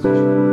position.